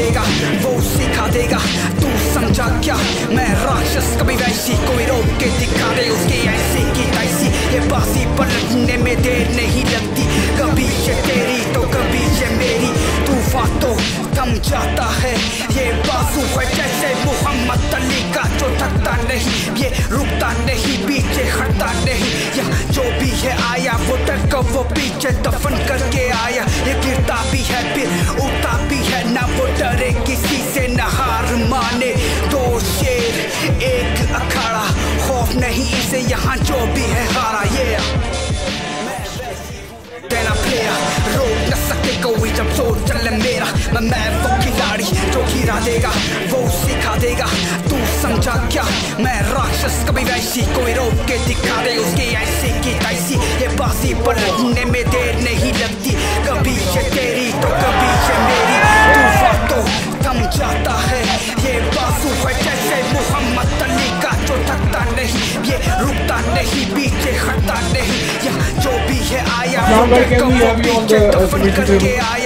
देगा, वो सिखा देगा, तू समझा क्या? मैं राक्षस, कभी वैसी, कोई रोक के दिखा दे उसकी ऐसी की तैसी। ये बासी पलटने में देर नहीं लगती, कभी ये तेरी तो कभी ये मेरी। तो थम जाता है, ये बाजू है जैसे मोहम्मद अली का, जो थकता नहीं, ये रुकता नहीं, पीछे हटता नहीं। या जो भी है आया, वो डर वो पीछे दफन करके आया। ये इसे यहाँ जो भी है हारा ये रोक न सकते कोई जब मेरा। मैं मैं वो खिलाड़ी जो गिरा देगा, वो सिखा देगा। तू समझा क्या? मैं राक्षस, कभी वैसी कोई रोक के दिखा दे। उसकी ऐसी की तैसी, ये बाजी रहने में देर how bad can we have you on the uh, table?